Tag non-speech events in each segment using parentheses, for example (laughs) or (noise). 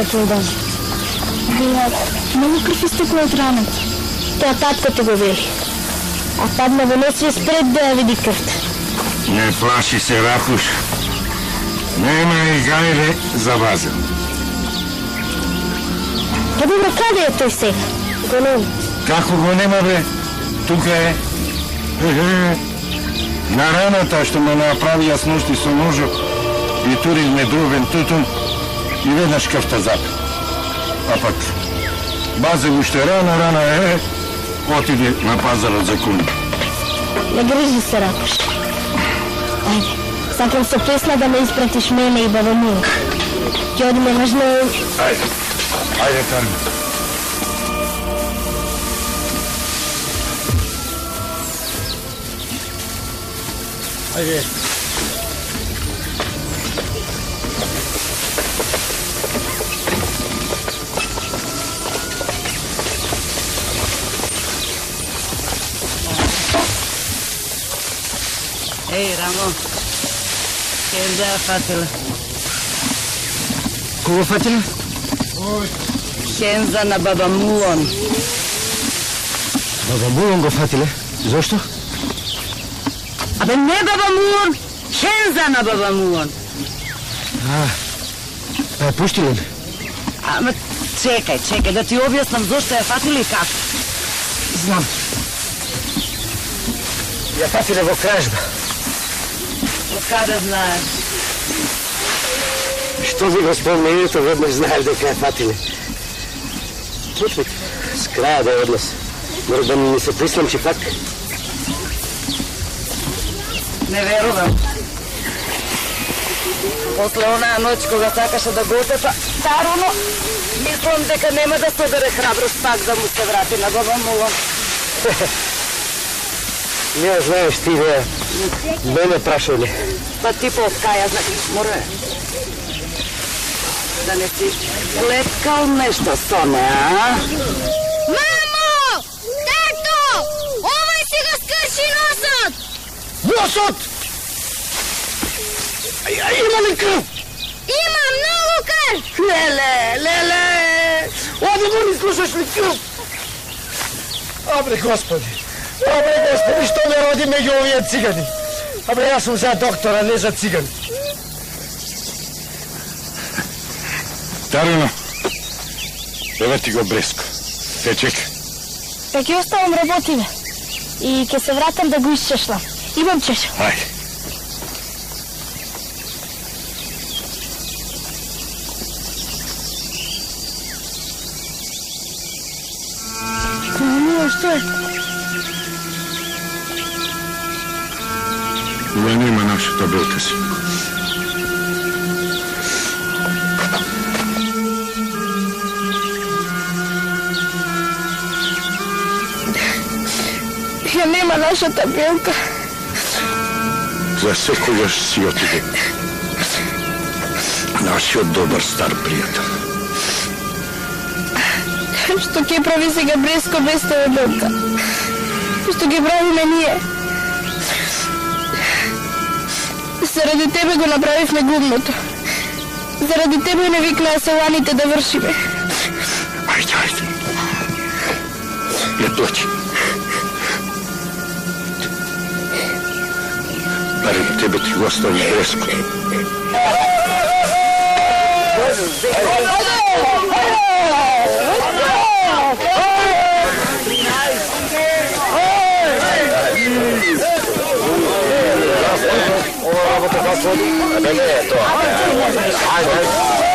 Брат Јордан? Брат, многу крв истекла од раната. Тоа татко ти го вели. А падна во несвест пред да ја види крвта. Не плаши се, Рапуш. Нема и гајле за вазел. Па добро, каде е тој сега? Го нема. Како го нема, бе? Тука е. На раната што ме направија с ношти со ножок и туризме дробен тутун и веднаш крвта запи. А пак, базел уште рано, рано е, отиде на пазарот за куни. Не грижи се, Рапуш. Ајде, сакам со песна да ме испратиш мене и баба Мила. Ќе одиме важно... Ајде, ајде Тарно. Ајде. Ehi Ramo, Kenza fatela. Кого фатиле? Kenza на баба Мулон. Баба Мулон го фатиле. Зошто? Абе не баба Мулон, Kenza на баба Мулон. Па ја пуштиле ли? Ама чекај, чекај, да ти објаснам зошто ја фатиле и како. Знам. Ја фатиле во кражба. Од каде знаеш? Што ви го спомнењето, веднаш знаеш дека ја фатиле. Путник, с краја да е од нас. Мора да ми се присламчи пак. Не верувам. После онаа ноќ кога сакаше да го отепа Таруно, мислам дека нема да собере храброст пак да му се врати на баба Мулон. (laughs) Не знаеш ти да мене прашале. Па ти по откаја, значи, мора да не си лепкал нешто со не, а? Мамо! Тато! Овој си го скрши носот! Носот! А, а има ли крв? Има многу крв! Леле, леле! Оди му ни слушаш ли крв? Абре, Господи! Абре, Господи, што ме роди меѓу овие цигани? Абре, јас сум за доктора, не за цигани. Таруно, еве ти го бреско. Те чека. Па ќе оставам работиве. И ќе се вратам да го исчешлам. Имам чешел. Ајде. Ова нема нашата белка си. Ја нема нашата белка. За секогаш си отиде. Нашиот добар стар пријател. Што ќе прави сега Бреско без тоа белка? Што ќе правиме ние? Заради тебе го направивме гумното. Заради тебе не викнаа селаните да вршиме. Ајде, ајде. Не дојди. Барем тебе ти го остави бреско. Ајде, vou tocar o fogo. Até direto, ó. Ai, ai.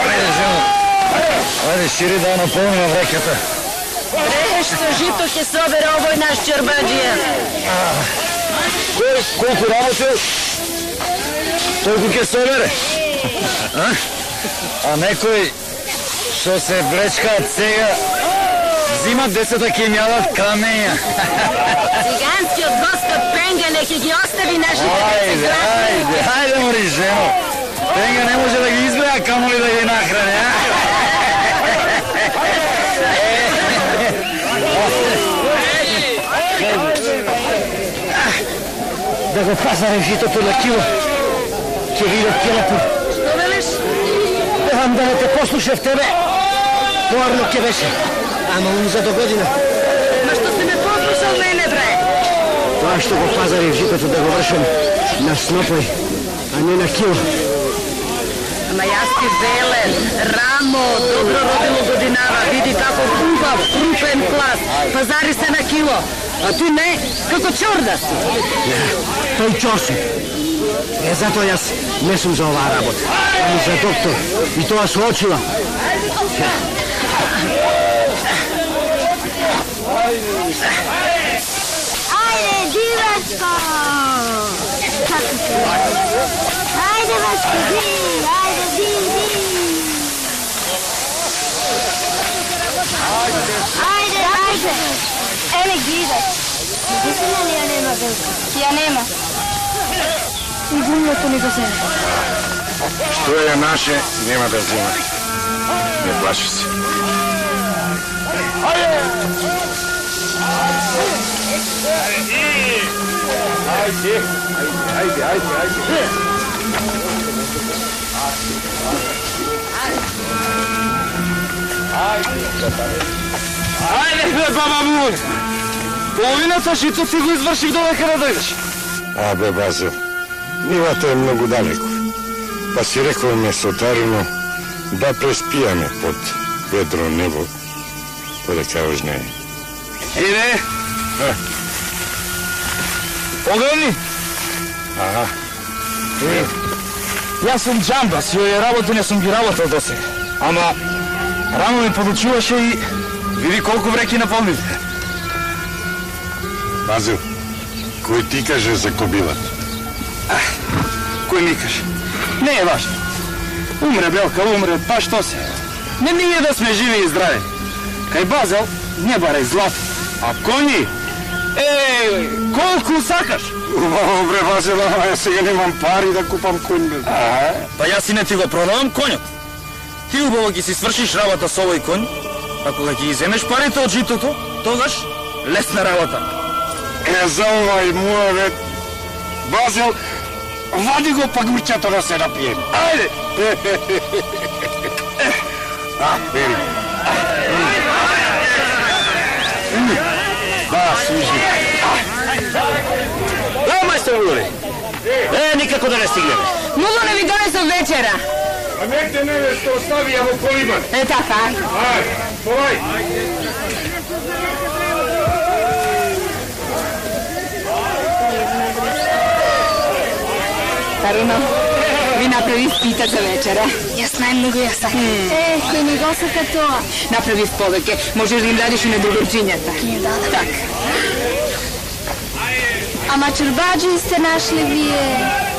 Ајде, жено. Ајде, шири да наполним вреката. Што жито ќе се обере овој наш чорбаджија. Кој, колку работи? Толку ќе се обере. А? А некој што се влечкаат сега, взимат десета кемјават камења. Циганскиот господ Пенгале ќе ги остави нашите Ајде, деца ајде, ајде, мори жено. Тенга не може да ги избега, камо ли да ги нахрани, а? Да го пазарем житото на кило. Ќе видат келапу. Бевам да не те послушав тебе. Порно ќе беше. Ама ум за до година. Ма што си ме послушал мене, бре? Тоа што го пазарив житото да го вршам на снопој, а не на кило. Ама јас ти велен, рамо, добро родило годинава, види како убав, крупен клас, пазари се на кило. А ти не, како чорда си. Тој чорсу. Е, E zato ja ne sam za ova rabot, ali za doktor. I to vas očila. Ajde, divačko! Ajde, vačko, div, ajde, div, div. Ajde, ajde. je divač. Gdje si meni ja nema, Velika? Ja nema. И гумното ни го земе. Што е наше, нема да взима. Не плаши се. Ајде, бе, баба му! Половината жито си го извршив додека да дојдеш. А, бе, Базил, нивата е многу далеко. Па си рековме со Тарино да преспијаме под ведро небо, додека ош не е. Иде! Погледни! Ага, Јас сум джамбас и овие работи не сум ги работел до сега. Ама, рамо ми подучуваше и види колку вреки наполните. Базил, кој ти каже за кобилата? Кој ми каже? Не е важно. Умре Белка, умре, па што се? Не ние да сме живи и здрави. Кај Базел не барај злато, а коњи? Е, колку сакаш? Убаво, бре, Базил, ама јас сега немам пари да купам конј. А, па јас и не ти го продавам конјот. Ти убаво ги си свршиш работа со овој конј, а кога ги иземеш парите од житото, тогаш лесна работа. Е, за овај моја, бе. Вади го пагурчето да се напием. Ајде! А, бери. Да, служи. Да, мајстор Вулови. Е, никако да не стигнеме. Многу не ви донесов вечера. А некте не што остави ја во колибан. Е така. Ај, повај. Таруно, ви направи спитак за вечера. Јас најмногу ја сакам. Е, кој ми го сака тоа? Направи повеќе, можеш да им дадеш и на другорчињата. Ќе дадам. Так. Ама чорбаджи сте нашли вие.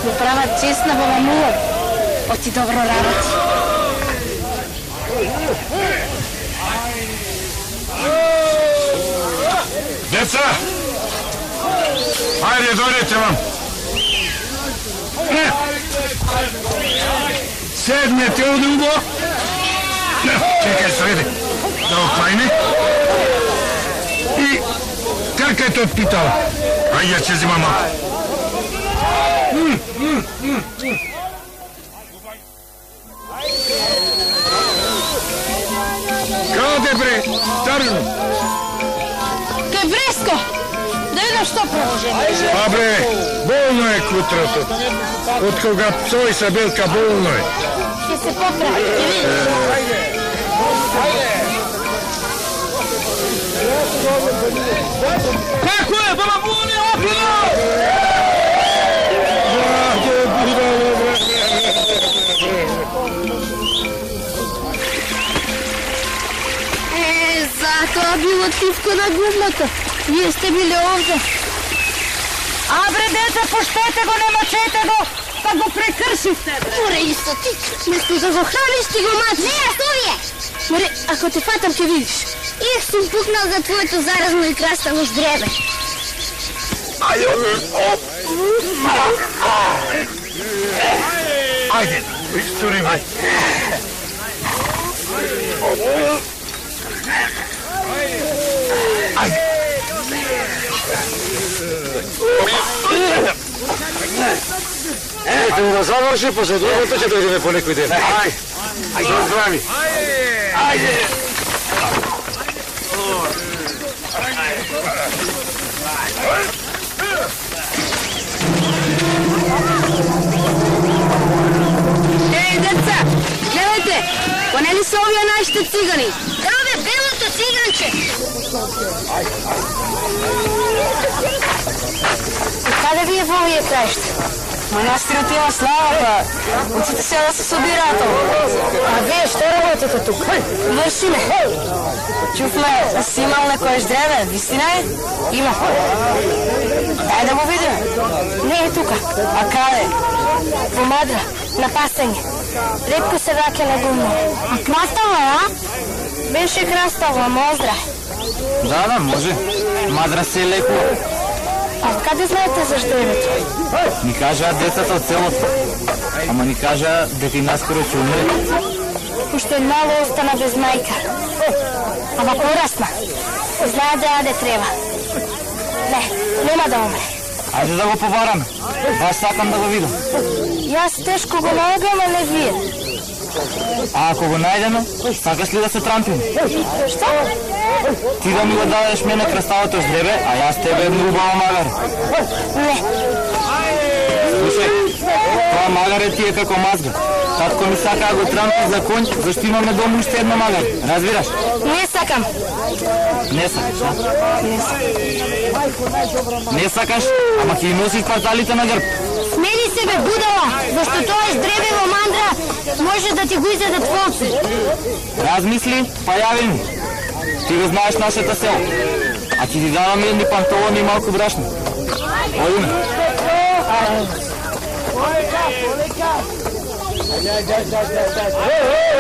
Го прават честна баба мулов. Оти добро работи. Деца! Ајде, дојдете вам. Не. Седнете удобно. Не, чекај среди. Да оклајне. И какајте тој питала. Ај, ја ќе зима малку. Каде бре? Тарно. Кај Бреско! Да видам што продолжи. Па бре, бој болно е кутрото. Од кога пцој са белка болно е. Ќе се поправи, ќе видиш. Како е, балабуни, опино! Е, затоа било тивко на гумната. Вие сте биле овде. Абре, деца, пуштете го, не мачете го, па го прекршивте, бре. Море исто ти, место да го храниш ти го мати. Не, остави Море, ако те фатам ќе видиш. Их сум пукнал за твоето заразно и краставо ждребе. Ајде, истори ме. Ете му да заврши, после другото ќе дојдеме по некој ден. Ајде, ајде, здрави. Еј, деца, гледайте, па нели се овие нашите цигани? Да, бе. Каде ви е во овие краишта? Манастирот има слава, па уците се да се собираат. А вие што работите тук? Вршиме. Чуфме, си имал некој ждреве, вистина е? Има. Дај да го видиме. Не е тука. А каде? Во Мадра, на пасење. Лепко се враќа на гумно. А крастава, а? Беше крастава, моздра. Да, да, може. Мадра се е леко. А каде знаете за ждревето? Ни кажа децата од селото. Ама ни кажа дека и наскоро ќе умре. Уште мало остана без мајка. Ама порасна. Знае да јаде треба. Не, нема да умре. Ајде да го побараме. Баш сакам да го видам. Јас тешко го наогам, а не вие. А ако го најдеме, сакаш ли да се трампиме? Што? Ти да ми го дадеш мене краставото ждребе, а јас тебе едно убаво магар. Не, Слушај, тоа магаре ти е како мазга. Татко ми сака да го трампи за конј, зашто имаме дома уште една магар. Разбираш? не сакам. Не сакаш, а? Не сакаш, ама ќе носиш пазалите на грб. Смели се бе будала, зашто тоа е ждребе во мандра, може да ти го изедат волци. Размисли, па јави ми. Ти го знаеш нашето село. А ќе ти давам едни панталони и малку брашно. Одиме.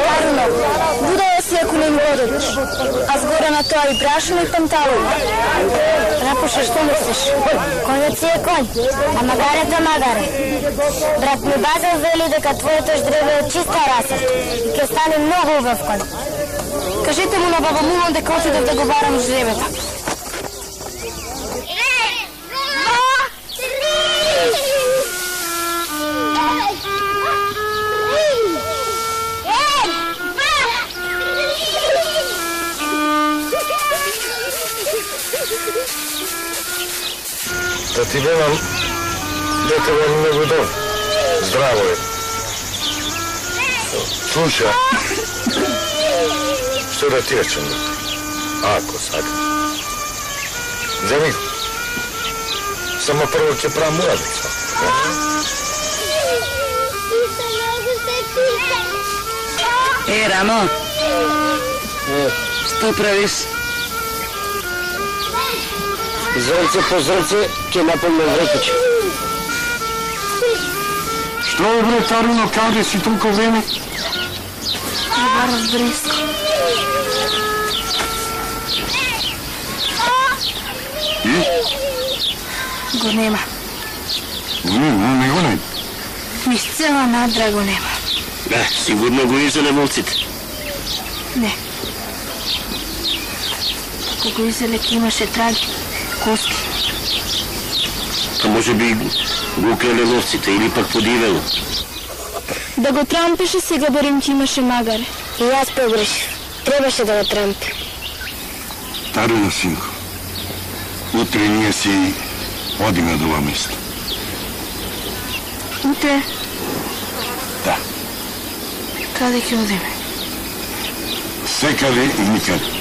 Карно, будала си ако не ми одеш. А згоре на тоа и брашно и панталон. Рапоше, што мислиш? Конјот си е конј, а магарето да магаре. Брат ми Базел вели дека твоето ждреве е чиста раса и ќе стане многу убав конј. Кажете му на баба Мулон дека отидов да го барам ждребето. Да ти велам, дете во многу добро. Здраво е. Слуша, што да ти речем? Ако сака. Земи. Само прво ќе правам муравица. Е, Рамо, што правиш? Зрце по зрце ќе напомнем рекуче. Што е бре, Таруно, каде си толку време? Барав бреско. И? Го нема. Не, не, не го најде. Низ цела надра го нема. Да, сигурно го изеле волците. Не. Кога изелек имаше траги, кости. Па може би го украле ловците или пак подивело. Да го трампеше сега барем че имаше магаре. И јас погрешив. Требаше да го трампи. Таруно, синко. Утре ние си одиме од ова место. Туте, Да. каде ќе одиме? Секаде и никаде.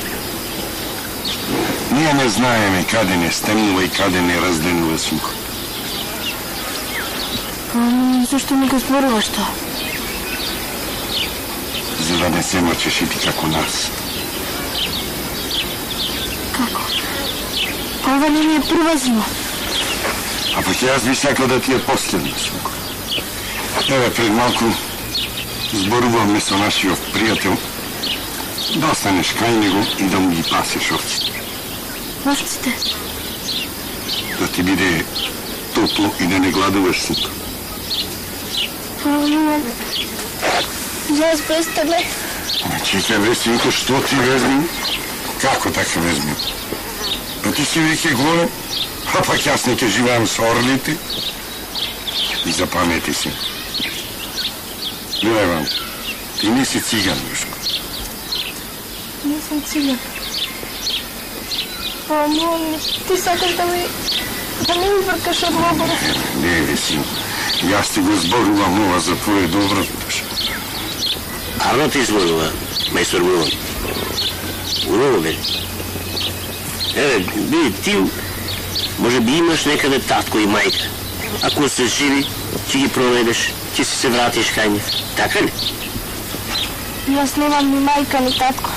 Ние не знаеме каде не стемнува и каде не разденува сунко. Ам, зашто ми го зборуваш тоа? За да не се мрчеш и ти како нас. Како? Ова не ми е прва зима. А пак јас би сакал да ти е последна, сунко. Еве пред малку зборувавме со нашиот пријател да останеш кај него и да му ги пасеш овците. Овците. Да ти биде топло и да не гладуваш. Ам, Јас престане. Чекај бе, синко, што ти везми? Како така везми? Па ти си веќе голем, а пак јас не ќе живеам со орлите. И запамети се. Гледај вам, ти не си циган, Јушко. Не сум циган. Ама, ти сакаш да ми... Да не ми вркаш од лобора. Не, бе, син. Јас ти го зборувам ова за твое добро. Арно ти зборува, мајстор Вулон. Убаво, бе. Еве, биди, ти може би имаш некаде татко и мајка. Ако се живи, ќе ги проведеш, ќе си се вратиш кај нив. Така ли? Јас немам ни мајка, ни татко.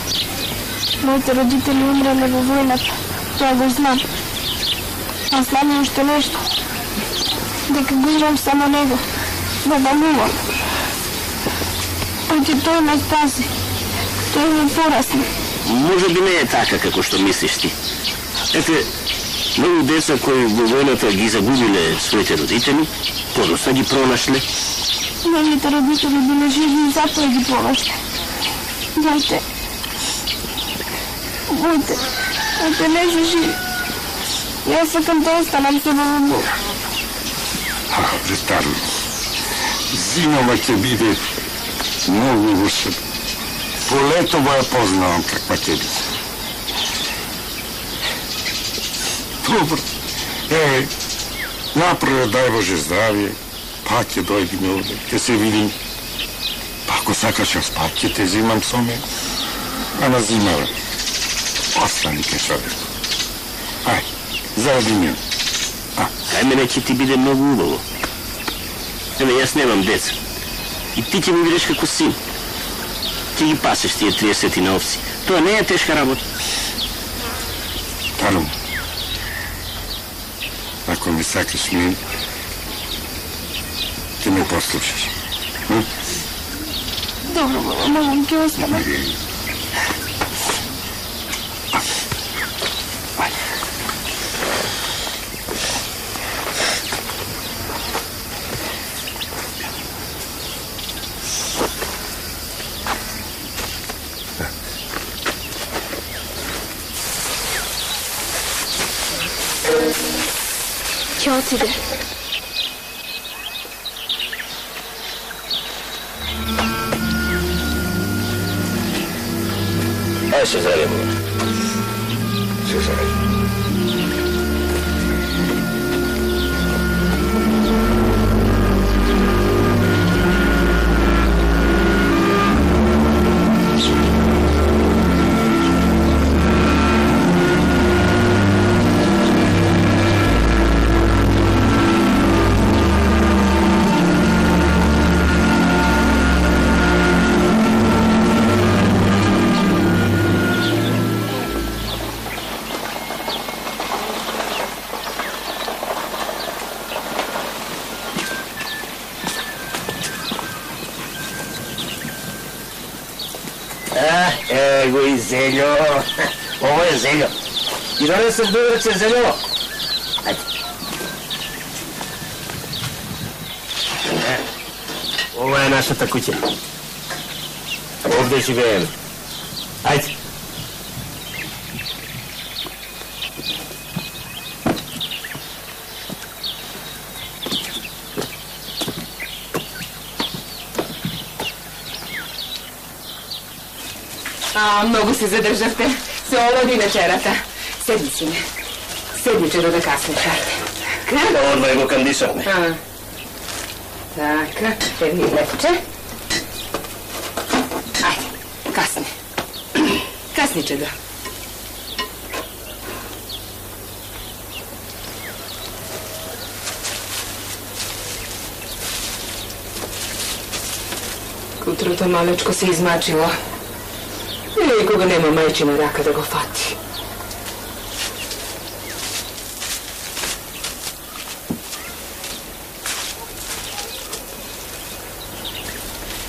Моите родители умреле во војната. Тоа го знам. А знам и уште нешто. Дека го имам само него. Да го мувам. Оти тој ме спаси. Тој ме порасне. Може би не е така како што мислиш ти. Ете, многу деца кои во војната ги загубиле своите родители, подоста ги пронашле. Моите родители биле живи и затоа ги поваште. Моите... Моите... Ако не се жив. Јас сакам да останам се во Бог. А, детарно. Зимова ќе биде многу си. По лето ја познавам каква ќе биде. Добро. Еве, направо дај Боже здравје, пак ќе дојдеме овде, ќе се видим. Па ако сакаш, јас пак ќе те зимам со мен. А на зимава, остани ке човек. Ај, заради мен. Кај мене ќе ти биде многу убаво. Еве, јас немам деца. И ти ќе ми бидеш како син. Ќе ги пасеш тие 30 на овци. Тоа не е тешка работа. Тарум, ако ми сакаш мен, ти ме послушаш. Добро, мама, мама, ќе останам. Ќе отиде. Ај зелјо. Ово е зелјо. И донесов дуверче да зелјо. Ова е нашата куќа. Овде живееме. Ајде. А, многу се задржавте. Се олоди вечерата. Седи, сине. Седи, че да каснеш, ајде. Кај да одма го кандисавме? А, Така, едни лепче. Ајде, касни. Касни че да. Утрото малечко се измачило. Или кога нема мајчина рака да го фати.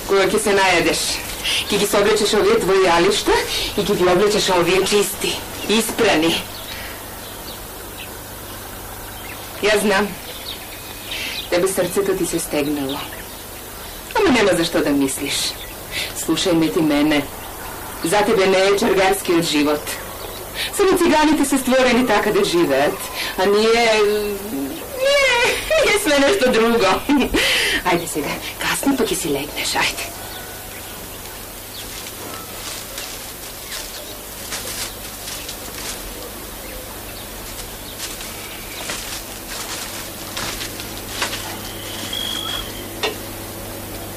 Кога ќе се најадеш, ќе ги соблечеш овие твои алишта и ќе ги облечеш овие чисти, испрани. Ја знам, тебе срцето ти се стегнало. Ама нема зашто да мислиш. Слушај ме ти мене. За тебе не е чаргарскиот живот. Само циганите се створени така да живеат, а ние... Ние, ние сме нешто друго. (laughs) Ајде сега, касно па ќе си легнеш, ајде.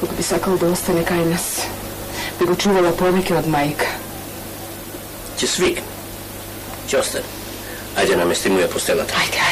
Колку би сакал да остане кај нас, би го чувала повеќе од мајка. Ќе свикне. Ќе остане. Ајде намести му ја постелата. Ајде.